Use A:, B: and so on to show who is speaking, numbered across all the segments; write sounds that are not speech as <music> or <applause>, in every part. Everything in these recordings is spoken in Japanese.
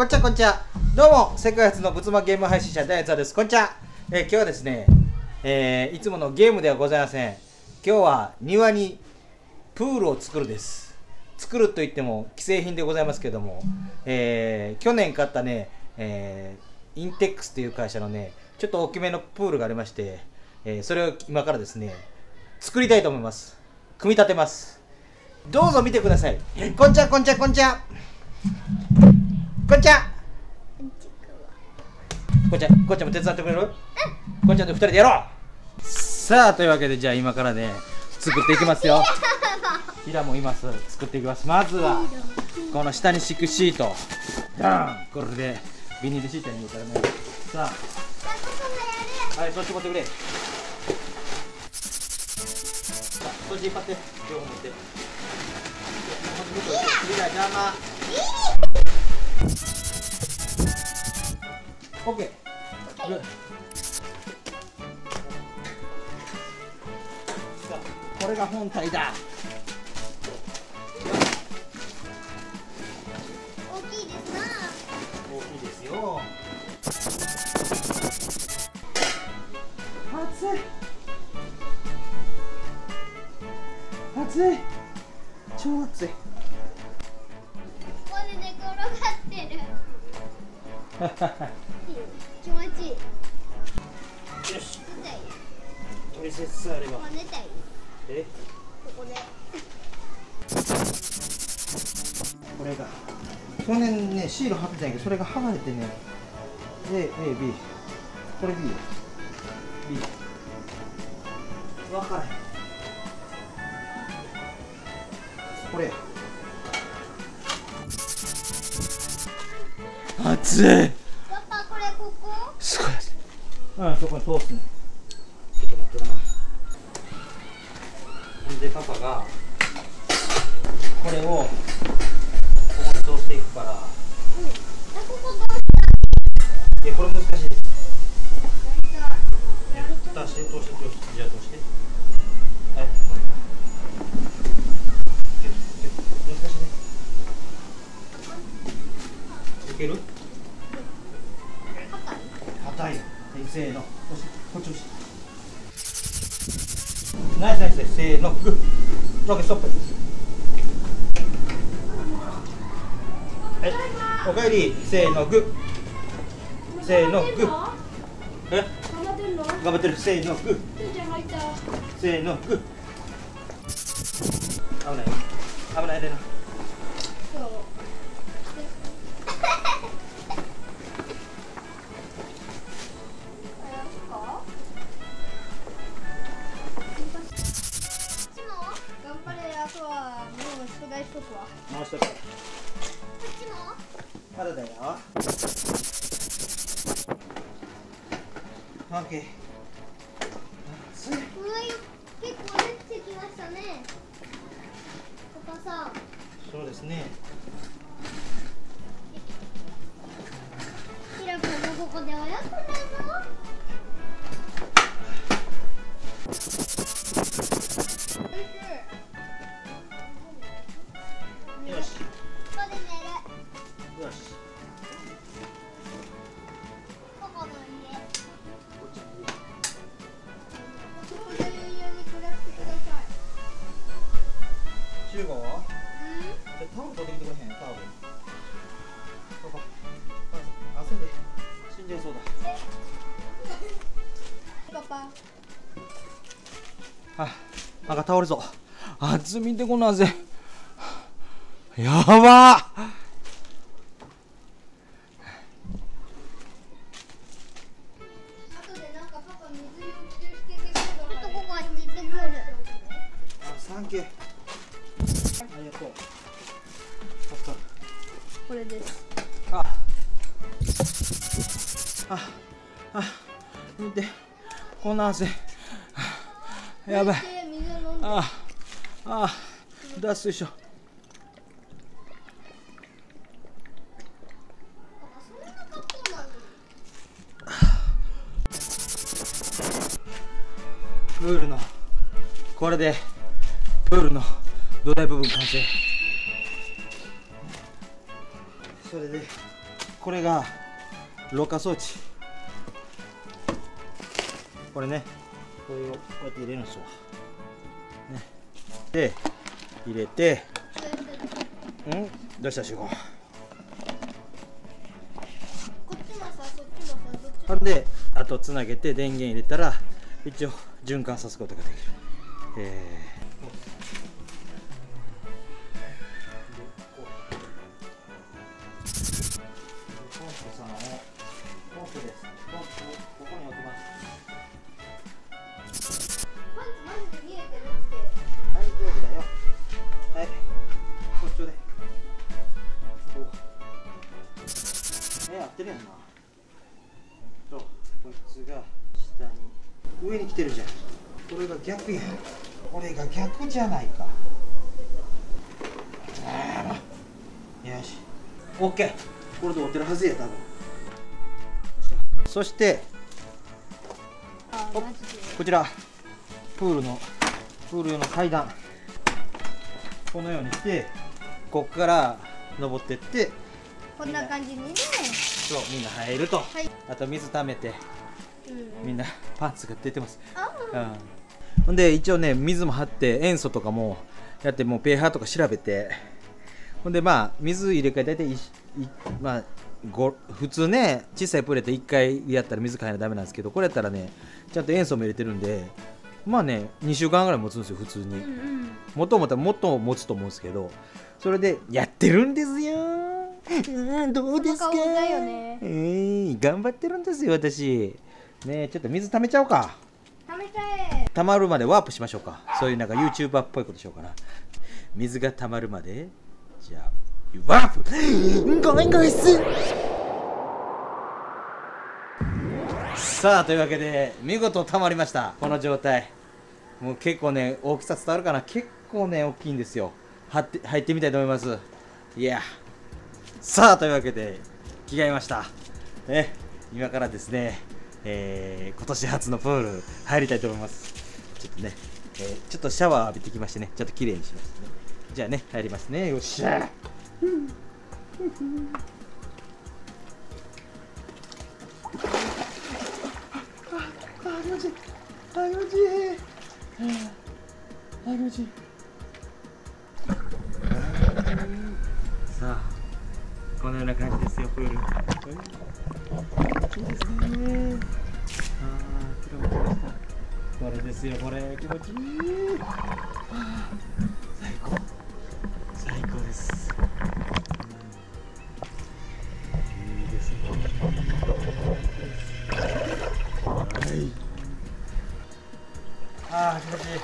A: こんちゃこんちゃ。どうも世界初の仏間ゲーム配信者ダイヤです。こんちゃ、えー今日はですね、えーいつものゲームではございません。今日は庭にプールを作るです。作るといっても既製品でございますけども、えー去年買ったね、えインテックスという会社のねちょっと大きめのプールがありまして、えそれを今からですね作りたいと思います。組み立てます。どうぞ見てください。こんちゃこんちゃこんちゃ。こんちゃんこんちゃんこんちゃんも手伝ってくれるこんちゃんと二人でやろうさあというわけでじゃあ今からね作っていきますよひらもいます作っていきますまずは。この下に敷くシートダーンこれでビニールシートに入れたらねさあは。いそっち持ってくれさあそっち引っ張って両方持っていいな邪魔ケーグッさあこれが本体だ。
B: 大きいですな。
A: 大きいですよ。熱い。熱い。超熱い。
B: これで転がってる気持ちいい。
A: よし。
B: 寝たい
A: トリセツさえあれば
B: ここ寝たい？
A: え？
B: ここで
A: これが。去年ねシール貼ってたんやけどそれが剥がれてね。AAB これ B よ B 分からへん。これ熱い。
B: パパこれここ？
A: すごいうんそこに通すね。ちょっと待ってな。でパパがこれをここに通していくから。
B: うんあここどう
A: いやこれ難しい。
B: やりたい
A: 通して通して通してじゃあ通して。はい難しいね。いける？硬いよはいせーのこっち押しナイスナイスせーのグッ。オッケストップ。はい。おかえり。せーのグッ。せーのグッ。え？
C: 頑張って
A: るせーのグッ。せーのグッ。危ない。危ないでな。
B: とくわ
A: もう一つ
B: こっちも
A: まだだよ。オッケー熱いう
B: わ結構出てきましたねパパさん
A: そうですね
B: ひらくんもここで泳ぐんだぞ
A: なんか倒れそう。あつ見てこなぜ。やばサンキュー。ありがとう。
B: これです
A: あ。あ。あ。見て。こんな汗。やばい。
B: で水飲んで
A: あ。あ。脱水症。
B: そんな格好なん
A: プールの。これで。プールの土台部分完成。それで。これがろ過装置これねこれをこうやって入れるんですわ、ね、で入れてうん？どうしたしご
B: こっちもさそっちもさどっち
A: ほんであとつなげて電源入れたら一応循環さすことができる。えー
B: え
A: 合ってるやんな。とこいつが下に上に来てるじゃん。これが逆や。これが逆じゃないか。あーよし。OK これで合ってるはずや多分。そしてこちら。プールのプール用の階段。このようにしてこっから登ってって
B: こんな感じにね。
A: そうみんな入ると、
B: い
A: あと水溜めて
B: うん。
A: みんなパンツが出てます、
B: あ
A: うん、ほんで一応ね水も張って塩素とかもやってもう pH とか調べて。ほんでまあ水入れ替え大体いいまあご普通ね小さいプールやって1回やったら水変えないとダメなんですけどこれやったらねちゃんと塩素も入れてるんでまあね2週間ぐらい持つんですよ普通に、
B: うんうん。
A: もっともっともっと持つと思うんですけどそれでやってるんですようんどうですか？えー、頑張ってるんですよ私。ねえちょっと水溜めちゃおうか。
B: 食べたい
A: 溜まるまでワープしましょうか。そういうなんか YouTuber っぽいことしようかな。水が溜まるまで。じゃあワープ。ごめんごめんっす。さあというわけで見事溜まりました。この状態。もう結構ね大きさ伝わるかな。結構ね大きいんですよ。入って入ってみたいと思います。いやさあというわけで着替えました。ね今からですね、えー今年初のプール入りたいと思います。ちょっとね、えーちょっとシャワー浴びてきましてねちょっと綺麗にしましたね。じゃあね入りますね。よっしゃ。あ気持ちいいあ気持ちいいあ気持ちいいこのような感じですよプール。い。いですね。あー気持ちました。これですよこれ。気持ちいい。最高。最高です。うんいいですね。はい。ああ気持ちいい。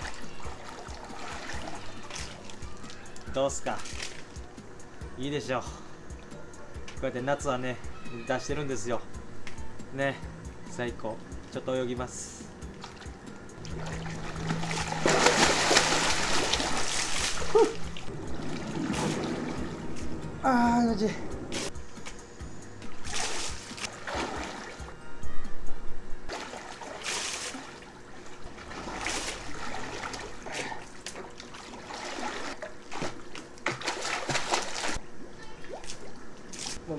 A: どうっすか？いいでしょう。こうやって夏はね出してるんですよ。ね最高。ちょっと泳ぎます。ああ気持ちいい。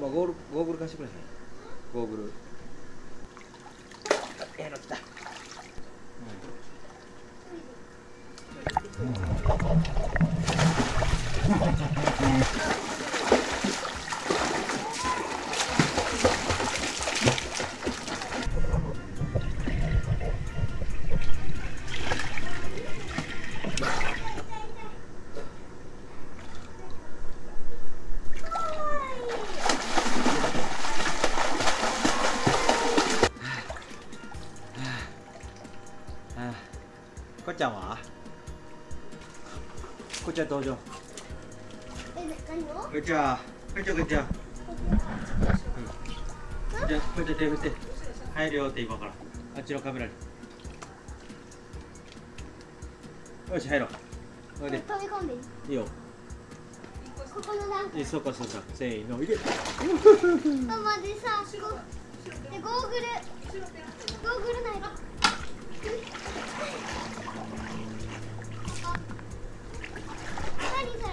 A: ゴーグル貸してください。ゴーグル。ええの来た、こっちゃんは？こっちゃん登場こっちゃんこっちゃんこっちゃん。じゃあこっちゃん手振って。入るよって今から。あっちのカメラに。よし入ろう。
B: 飛び込んでいい？
A: いいよ。
B: ここの段
A: いいそうかそうか。せーのいで <laughs>
B: ママでさゴでゴーグル。ゴーグルない？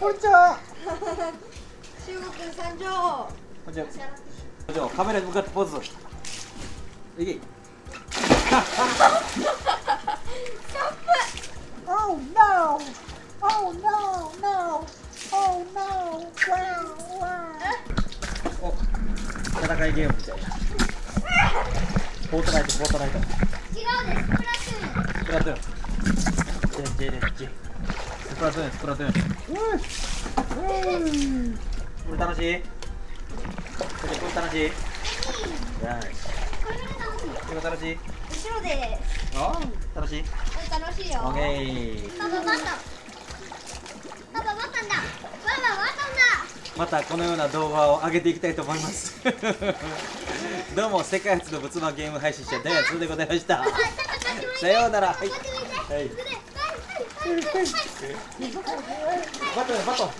B: こ
A: んにちは
C: 中国参上
A: こんにちはこんにちはカメラに向かってポーズいけ Oh no! Oh no! No! Oh no! Wow! Wow! お戦いゲームみたいなフォートナイトフォートナイト
B: 違うです。プラトゥーン。
A: スプラトゥーンジェジェレッジスプラトゥーンスプラトゥーンうんこれ楽しい？これこれ楽しい？よし
B: これが楽しい。
A: これ楽しい。
C: 後ろです。
A: あ？楽しい？
C: これ楽しいよ。
A: オッケー。
B: パパバトン。パパバトンだ。パパバトンだ。
A: またこのような動画を上げていきたいと思います。<laughs> どうも世界初の仏間ゲーム配信者ダイヤ2でございました。さようなら。はい。はい
B: 腕は